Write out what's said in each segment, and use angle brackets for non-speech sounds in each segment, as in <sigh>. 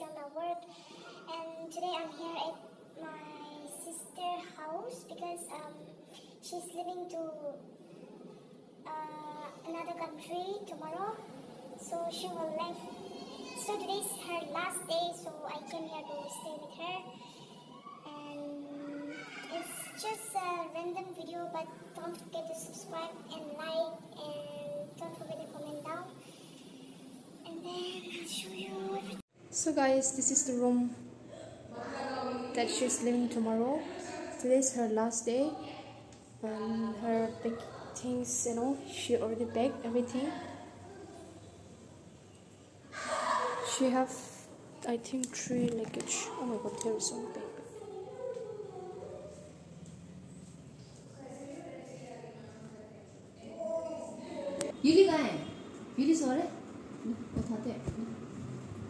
on the work. And today I'm here at my sister's house because um, she's leaving to uh, another country tomorrow. So she will leave. So today's her last day, so I came here to stay with her. And it's just a random video, but don't forget to subscribe and like So guys, this is the room that she's leaving tomorrow. Today's her last day. And her big things, you know, she already packed everything. She have, I think, three luggage. Oh my god, there is one bag. 유리 가해. 유리 소래?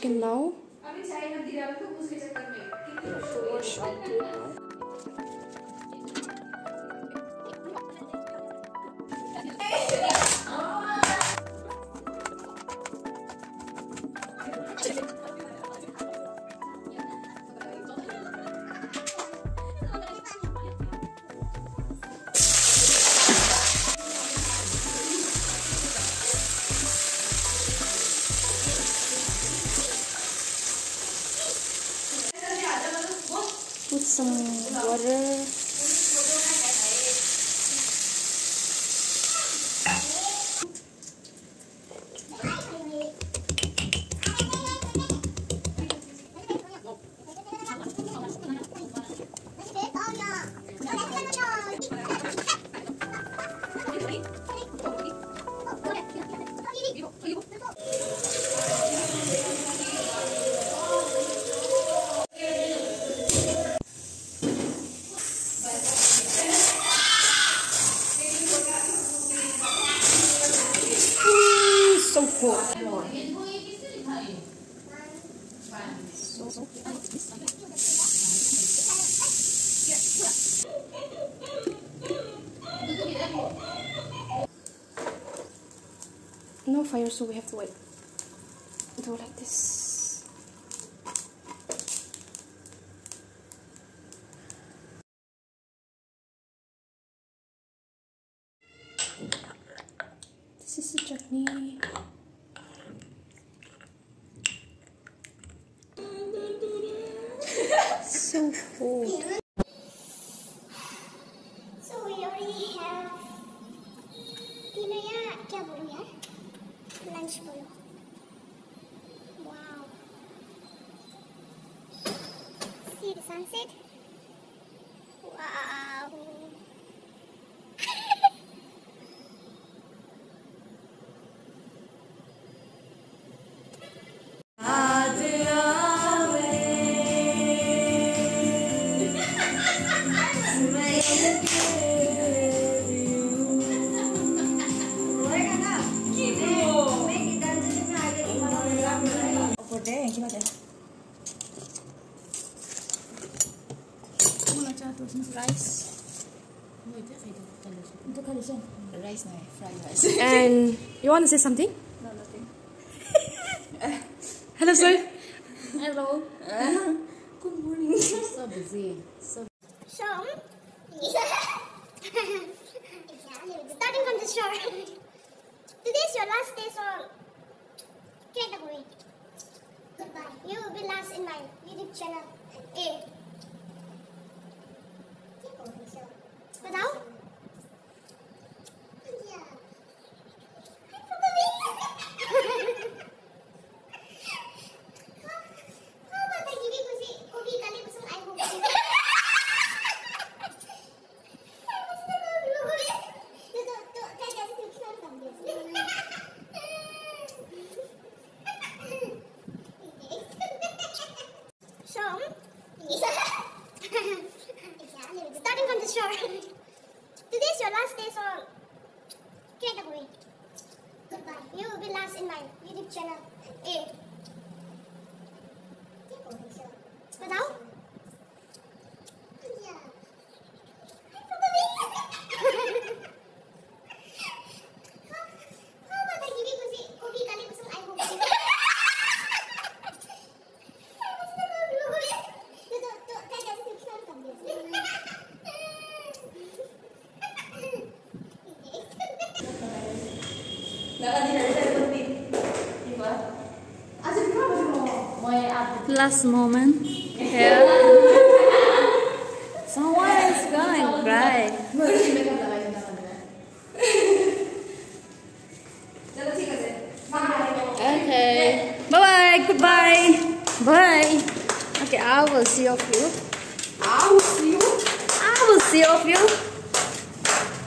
I'm gonna some water. No fire, so we have to wait. Do like this. This is the chutney. <laughs> so full. Sunset Rice. Rice na fried rice. And you want to say something? No, nothing. <laughs> Hello, sir. Hello. <laughs> Good morning. so busy. So So, <laughs> starting from the shore. Today's your last day, so take it away. Goodbye. You will be last in my YouTube channel. Okay. you will be last in my YouTube channel. 8. last moment Yeah. Someone is going to cry. okay. Bye bye. Goodbye. Bye. Okay, I will see of you. I will see you. I will see of you.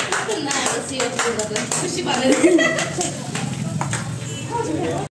I will see of you. <laughs> <laughs>